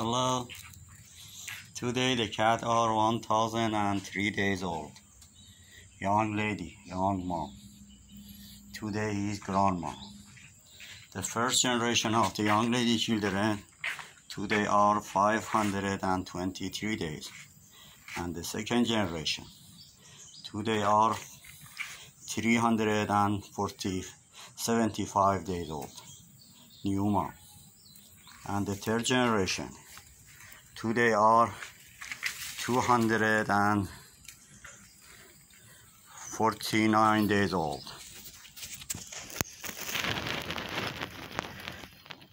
Hello. Today the cat are 1003 days old. Young lady, young mom. Today is grandma. The first generation of the young lady children today are 523 days. And the second generation today are 340 75 days old. New mom and the third generation. Today are 249 days old.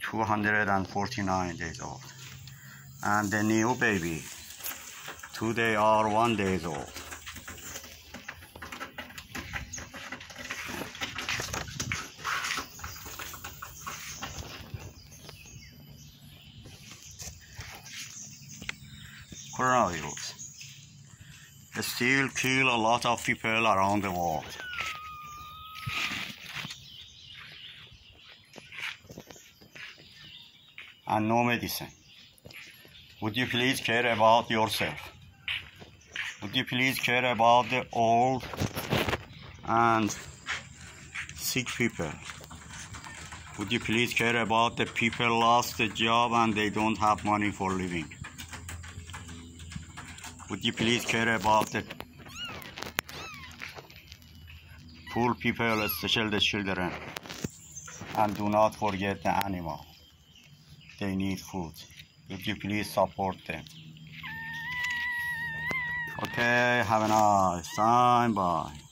249 days old. And the new baby, today are one days old. Coronavirus. It still kill a lot of people around the world. And no medicine. Would you please care about yourself? Would you please care about the old and sick people? Would you please care about the people lost the job and they don't have money for living? Would you please care about the poor people, especially the children? And do not forget the animal. They need food. Would you please support them? Okay, have a nice time. Bye.